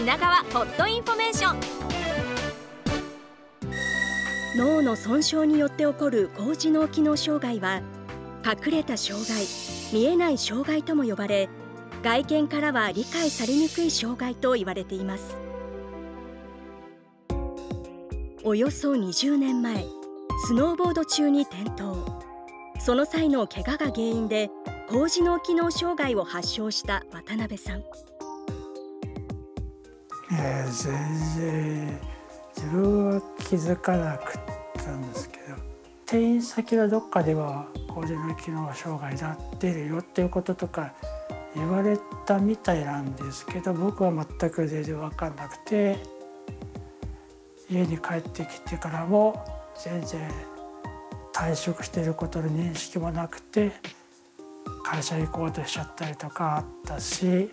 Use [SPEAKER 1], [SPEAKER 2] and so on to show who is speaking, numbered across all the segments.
[SPEAKER 1] 品川ホットインフォメーション。
[SPEAKER 2] 脳の損傷によって起こる高次脳機能障害は隠れた障害見えない障害とも呼ばれ外見からは理解されにくい障害と言われています。およそ20年前スノーボード中に転倒。その際の怪我が原因で高次脳機能障害を発症した渡辺さん、
[SPEAKER 3] えー、全然自分は気づかなくったんですけど転院先のどっかでは高次脳機能障害だってるよっていうこととか言われたみたいなんですけど僕は全く全然分かんなくて家に帰ってきてからも全然退職してることの認識もなくて会社行こうとしちゃったりとかあったし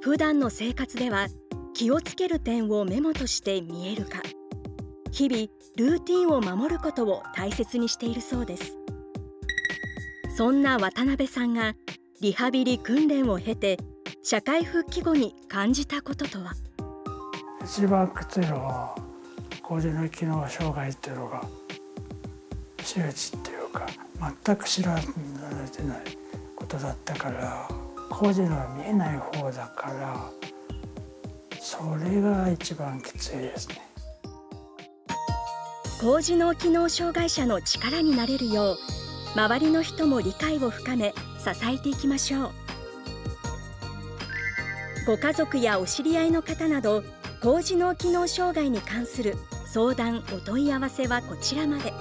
[SPEAKER 2] 普段の生活では気をつける点をメモとして見えるか。日々ルーティンを守ることを大切にしているそうです。そんな渡辺さんがリハビリ訓練を経て社会復帰後に感じたこととは？
[SPEAKER 3] 一番きついのは高次の機能障害っていうのが周知っていうか全く知られてないことだったから工事のは見えない方だからそれが一番きついですね
[SPEAKER 2] 高次脳機能障害者の力になれるよう周りの人も理解を深め支えていきましょうご家族やお知り合いの方など高次脳機能障害に関する相談お問い合わせはこちらまで。